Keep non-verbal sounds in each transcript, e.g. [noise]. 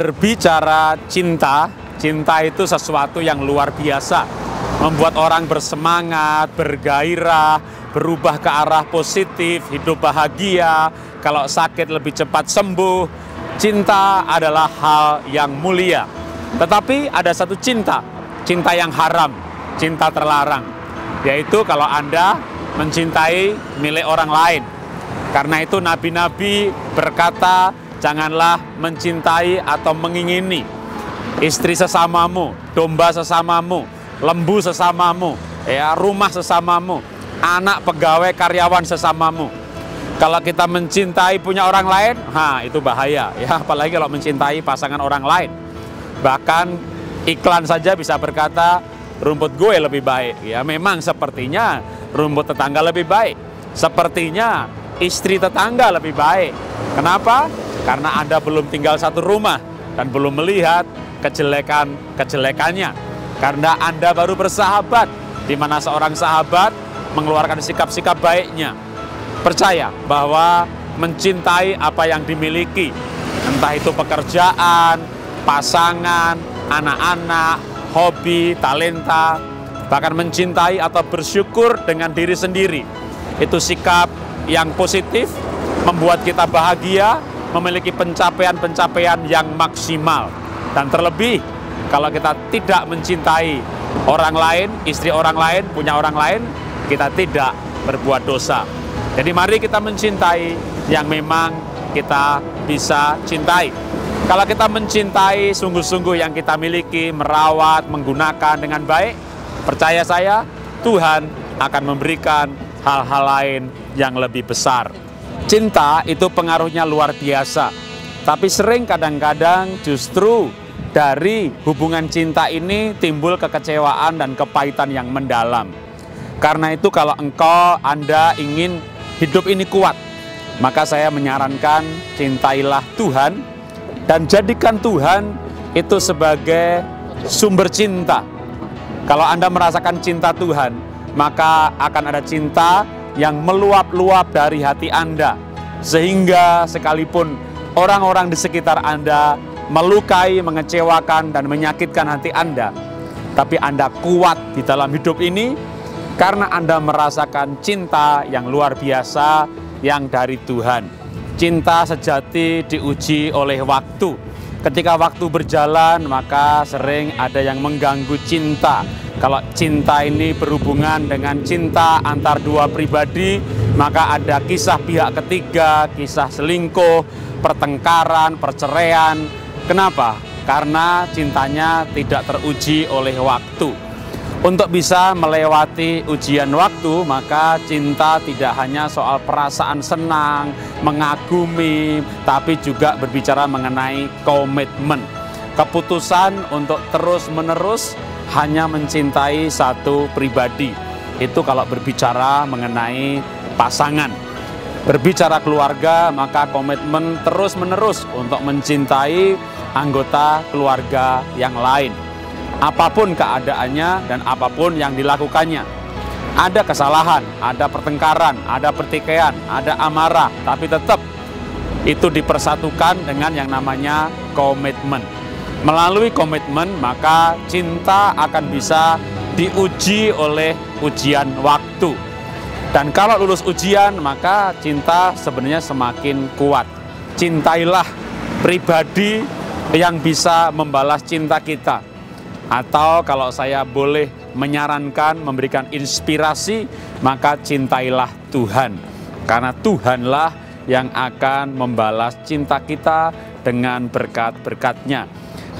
Berbicara cinta, cinta itu sesuatu yang luar biasa. Membuat orang bersemangat, bergairah, berubah ke arah positif, hidup bahagia, kalau sakit lebih cepat sembuh. Cinta adalah hal yang mulia. Tetapi ada satu cinta, cinta yang haram, cinta terlarang. Yaitu kalau Anda mencintai milik orang lain. Karena itu nabi-nabi berkata, janganlah mencintai atau mengingini istri sesamamu, domba sesamamu, lembu sesamamu, ya rumah sesamamu, anak pegawai karyawan sesamamu. Kalau kita mencintai punya orang lain, ha itu bahaya ya, [laughs] apalagi kalau mencintai pasangan orang lain. Bahkan iklan saja bisa berkata rumput gue lebih baik. Ya memang sepertinya rumput tetangga lebih baik. Sepertinya istri tetangga lebih baik. Kenapa? Karena Anda belum tinggal satu rumah dan belum melihat kejelekan-kejelekannya. Karena Anda baru bersahabat, di mana seorang sahabat mengeluarkan sikap-sikap baiknya. Percaya bahwa mencintai apa yang dimiliki, entah itu pekerjaan, pasangan, anak-anak, hobi, talenta, bahkan mencintai atau bersyukur dengan diri sendiri. Itu sikap yang positif, membuat kita bahagia, memiliki pencapaian-pencapaian yang maksimal. Dan terlebih, kalau kita tidak mencintai orang lain, istri orang lain, punya orang lain, kita tidak berbuat dosa. Jadi mari kita mencintai yang memang kita bisa cintai. Kalau kita mencintai sungguh-sungguh yang kita miliki, merawat, menggunakan dengan baik, percaya saya, Tuhan akan memberikan hal-hal lain yang lebih besar. Cinta itu pengaruhnya luar biasa, tapi sering kadang-kadang justru dari hubungan cinta ini timbul kekecewaan dan kepahitan yang mendalam. Karena itu kalau engkau, Anda ingin hidup ini kuat, maka saya menyarankan cintailah Tuhan dan jadikan Tuhan itu sebagai sumber cinta. Kalau Anda merasakan cinta Tuhan, maka akan ada cinta yang meluap-luap dari hati Anda. Sehingga sekalipun orang-orang di sekitar Anda melukai, mengecewakan, dan menyakitkan hati Anda, tapi Anda kuat di dalam hidup ini karena Anda merasakan cinta yang luar biasa yang dari Tuhan. Cinta sejati diuji oleh waktu. Ketika waktu berjalan, maka sering ada yang mengganggu cinta. Kalau cinta ini berhubungan dengan cinta antar dua pribadi, maka ada kisah pihak ketiga, kisah selingkuh, pertengkaran, perceraian. Kenapa? Karena cintanya tidak teruji oleh waktu. Untuk bisa melewati ujian waktu, maka cinta tidak hanya soal perasaan senang, mengagumi, tapi juga berbicara mengenai komitmen. Keputusan untuk terus-menerus hanya mencintai satu pribadi. Itu kalau berbicara mengenai pasangan. Berbicara keluarga, maka komitmen terus-menerus untuk mencintai anggota keluarga yang lain apa pun keadaannya dan apa pun yang dilakukannya. Ada kesalahan, ada pertengkaran, ada pertikaian, ada amarah, tapi tetap itu dipersatukan dengan yang namanya komitmen. Melalui komitmen, maka cinta akan bisa diuji oleh ujian waktu. Dan kalau lulus ujian, maka cinta sebenarnya semakin kuat. Cintailah pribadi yang bisa membalas cinta kita atau kalau saya boleh menyarankan, memberikan inspirasi, maka cintailah Tuhan. Karena Tuhanlah yang akan membalas cinta kita dengan berkat-berkatnya.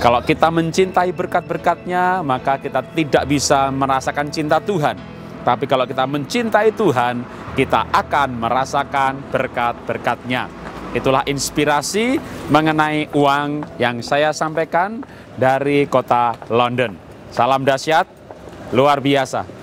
Kalau kita mencintai berkat-berkatnya, maka kita tidak bisa merasakan cinta Tuhan. Tapi kalau kita mencintai Tuhan, kita akan merasakan berkat-berkatnya. Itulah inspirasi mengenai uang yang saya sampaikan dari kota London. Salam dahsyat, luar biasa.